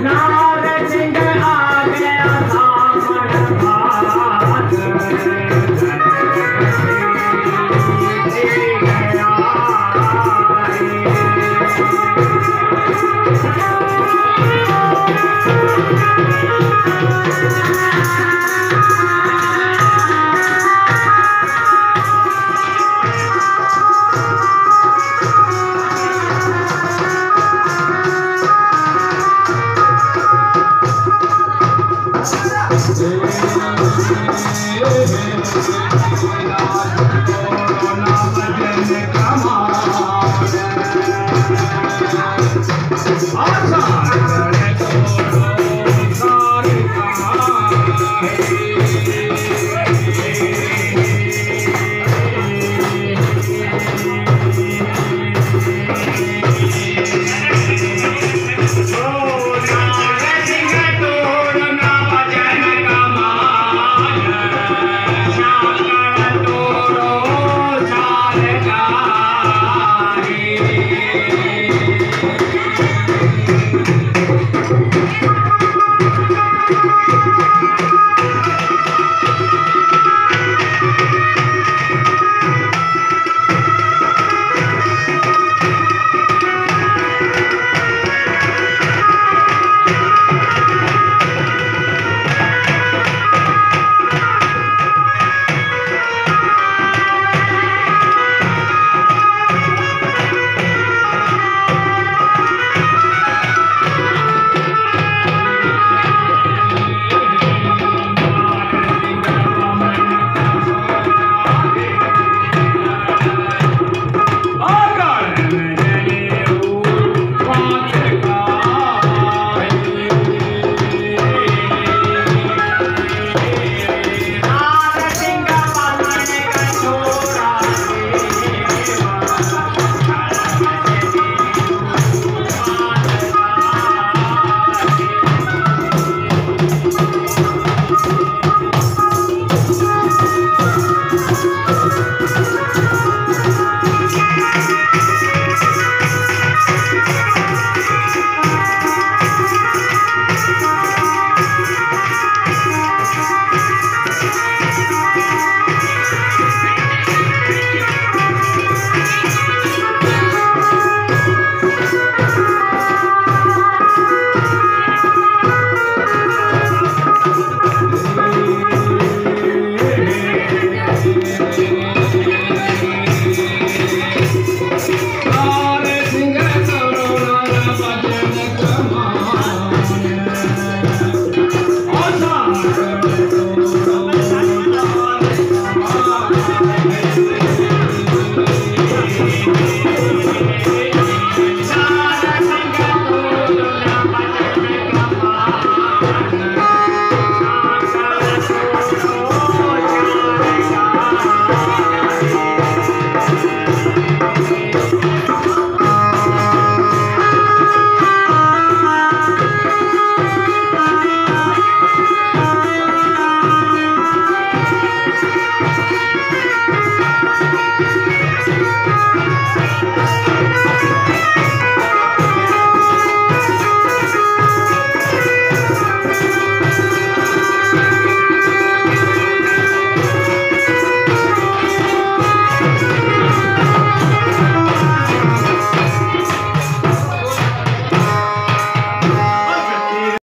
Now Awesome!